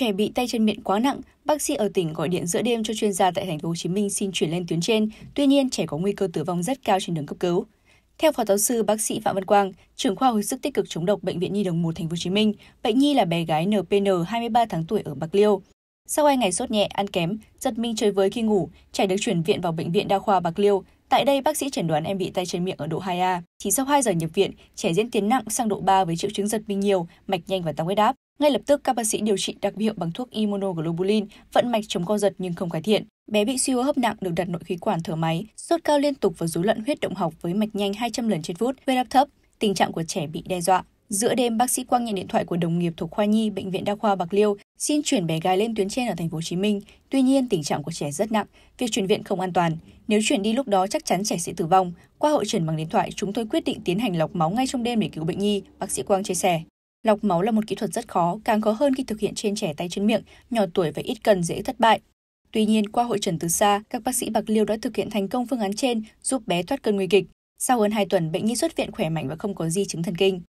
Trẻ bị tay chân miệng quá nặng, bác sĩ ở tỉnh gọi điện giữa đêm cho chuyên gia tại thành phố Hồ Chí Minh xin chuyển lên tuyến trên, tuy nhiên trẻ có nguy cơ tử vong rất cao trên đường cấp cứu. Theo phó giáo sư bác sĩ Phạm Văn Quang, trưởng khoa hồi sức tích cực chống độc bệnh viện Nhi đồng 1 thành phố Hồ Chí Minh, bệnh nhi là bé gái NPN 23 tháng tuổi ở Bạc Liêu. Sau hai ngày sốt nhẹ, ăn kém, giật mình chơi với khi ngủ, trẻ được chuyển viện vào bệnh viện đa khoa Bạc Liêu. Tại đây, bác sĩ chẩn đoán em bị tay chân miệng ở độ 2A. Chỉ sau 2 giờ nhập viện, trẻ diễn tiến nặng sang độ 3 với triệu chứng giật mình nhiều, mạch nhanh và tăng huyết áp. Ngay lập tức, các bác sĩ điều trị đặc hiệu bằng thuốc immunoglobulin, vận mạch chống co giật nhưng không cải thiện. Bé bị suy hô hấp nặng được đặt nội khí quản thở máy, sốt cao liên tục và rối loạn huyết động học với mạch nhanh 200 lần trên phút, huyết áp thấp. Tình trạng của trẻ bị đe dọa. Giữa đêm, bác sĩ Quang nhận điện thoại của đồng nghiệp thuộc khoa nhi bệnh viện đa khoa Bạc Liêu xin chuyển bé gái lên tuyến trên ở thành phố Hồ Chí Minh. Tuy nhiên, tình trạng của trẻ rất nặng, việc chuyển viện không an toàn. Nếu chuyển đi lúc đó chắc chắn trẻ sẽ tử vong. Qua hội trần bằng điện thoại, chúng tôi quyết định tiến hành lọc máu ngay trong đêm để cứu bệnh nhi, bác sĩ Quang chia sẻ. Lọc máu là một kỹ thuật rất khó, càng khó hơn khi thực hiện trên trẻ tay chân miệng, nhỏ tuổi và ít cần dễ thất bại. Tuy nhiên, qua hội trần từ xa, các bác sĩ Bạc Liêu đã thực hiện thành công phương án trên, giúp bé thoát cơn nguy kịch. Sau hơn 2 tuần, bệnh nhi xuất viện khỏe mạnh và không có di chứng thần kinh.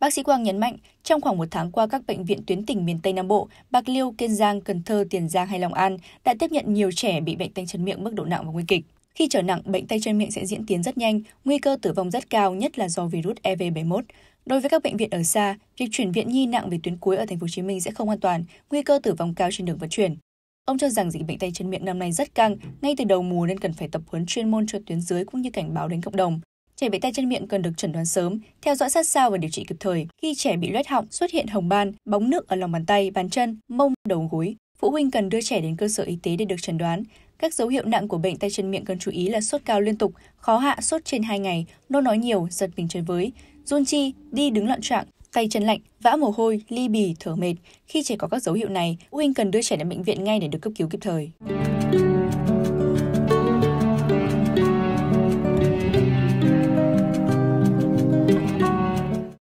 Bác sĩ Quang nhấn mạnh, trong khoảng một tháng qua các bệnh viện tuyến tỉnh miền Tây Nam Bộ, Bạc Liêu, Kiên Giang, Cần Thơ, Tiền Giang hay Long An đã tiếp nhận nhiều trẻ bị bệnh tay chân miệng mức độ nặng và nguy kịch. Khi trở nặng, bệnh tay chân miệng sẽ diễn tiến rất nhanh, nguy cơ tử vong rất cao, nhất là do virus EV71. Đối với các bệnh viện ở xa, việc chuyển viện nhi nặng về tuyến cuối ở thành phố Hồ Chí Minh sẽ không an toàn, nguy cơ tử vong cao trên đường vận chuyển. Ông cho rằng dịch bệnh tay chân miệng năm nay rất căng, ngay từ đầu mùa nên cần phải tập huấn chuyên môn cho tuyến dưới cũng như cảnh báo đến cộng đồng. Trẻ bị tay chân miệng cần được chẩn đoán sớm, theo dõi sát sao và điều trị kịp thời. Khi trẻ bị loét họng, xuất hiện hồng ban, bóng nước ở lòng bàn tay, bàn chân, mông, đầu gối, phụ huynh cần đưa trẻ đến cơ sở y tế để được chẩn đoán. Các dấu hiệu nặng của bệnh tay chân miệng cần chú ý là sốt cao liên tục, khó hạ sốt trên 2 ngày, nôn nói nhiều, giật mình chơi với, run chi, đi đứng loạn trạng, tay chân lạnh, vã mồ hôi, ly bì, thở mệt. Khi trẻ có các dấu hiệu này, phụ huynh cần đưa trẻ đến bệnh viện ngay để được cấp cứu kịp thời.